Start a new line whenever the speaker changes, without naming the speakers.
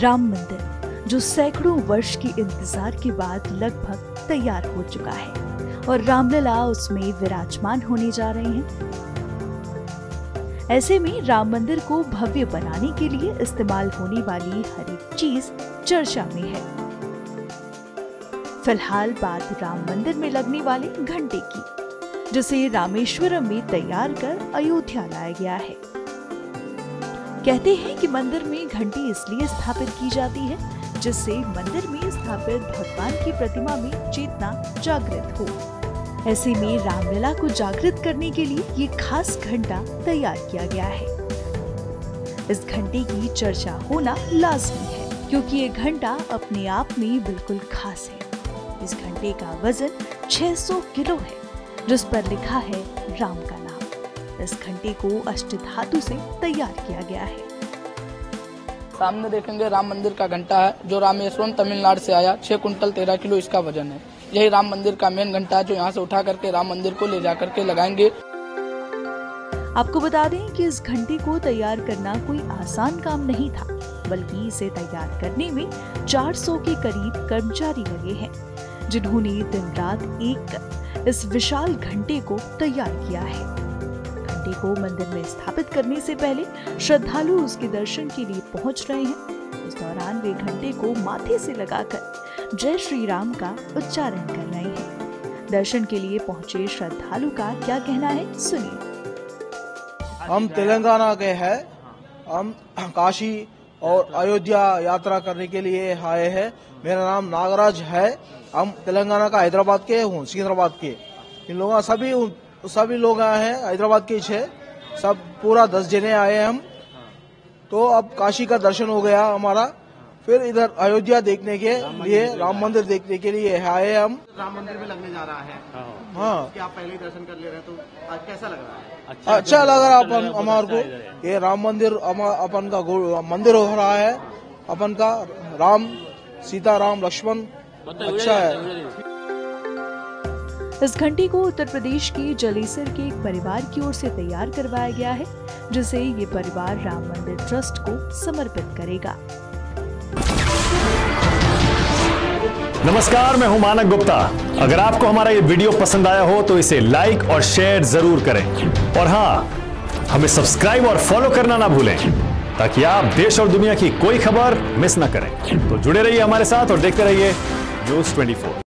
राम मंदिर, जो सैकड़ों वर्ष की इंतज़ार के बाद लगभग तैयार हो चुका है और रामलला उसमें विराजमान होने जा रहे हैं। ऐसे में राम मंदिर को भव्य बनाने के लिए इस्तेमाल होने वाली हर एक चीज़ चर्चा में है। फ़िलहाल बात राम मंदिर में लगने वाले घंटे की, जिसे रामेश्वरम में तैयार कर अयोध्या लाया गया है। कहते हैं कि मंदिर में घंटी इसलिए स्थापित की जाती है, जिससे मंदिर में स्थापित भगवान की प्रतिमा में चेतना जागृत हो। ऐसे में रामलीला को जागृत करने के लिए ये खास घंटा तैयार किया गया है। इस घंटे की चर्चा होना लाजमी है, क्योंकि ये घंटा अपने आप में बिल्कुल खास है। इस घंटे का वज़न 600 किलो है, जिस पर लिखा है राम का नाम। इस घंटे को अष्ट धातु से तैयार किया गया है।
सामने देखेंगे राम मंदिर का घंटा है जो रामेश्वरम तमिलनाडु से आया छह कुंटल तेरह किलो इसका वज़न है। यही राम मंदिर का मेन घंटा है जो यहाँ से उठा करके राम मंदिर को ले जा करके लगाएँगे।
आपको बता दें कि इस घंटे को तैयार करना कोई आसान काम नहीं था बल्कि इसे तैयार करने में 400 के करीब कर्मचारी लगे हैं जिन्होंने दिन रात एक कर इस विशाल घंटे को तैयार किया है। घंटे को मंदिर में स्थापित करने से पहले श्रद्धालु उसके दर्शन के लिए पहुँच रहे हैं। इस दौरान वे घंटे को माथे से लगाकर जय श्री राम का उच्चारण कर रहे हैं। दर्शन के लिए पहुँचे श्रद्धालु का क्या कहना है, सुनिए।
हम तेलंगाना के हैं। हम काशी और अयोध्या यात्रा करने के लिए आए हैं। मेरा नाम नागराज है। हम तेलंगाना का हैदराबाद के हूँ, सिकंदराबाद के। इन लोगों सभी सभी लोग आए हैं हैदराबाद के छह। सब पूरा दस जने आए हैं हम। तो अब काशी का दर्शन हो गया हमारा। फिर इधर अयोध्या देखने के लिए राम मंदिर देखने के लिए आए हम।
राम मंदिर में लगने जा रहा है।
हाँ।
कि आप पहले दर्शन कर ले रहे हैं तो आज कैसा लग रहा है?
अच्छा लग रहा अपन हमारे को। ये राम मंदिर अपन का मंदिर हो रहा है। अपन का राम सीता राम लक्ष्मण अच्छा है।
इस घंटी को उत्तर प्रदेश के जलेसर के एक परिवार की ओर से तैयार करवाया गया है, जिसे ये परिवार राम मंदिर ट्रस्ट को समर्पित करेगा।
नमस्कार, मैं हूँ मानक गुप्ता। अगर आपको हमारा ये वीडियो पसंद आया हो तो इसे लाइक और शेयर ज़रूर करें। और हाँ हमें सब्सक्राइब और फॉलो करना ना भूलें, ताकि आप देश और दुनिया की कोई खबर मिस ना करें। तो जुड़े रहिए हमारे साथ और देखते रहिए न्यूज़ 24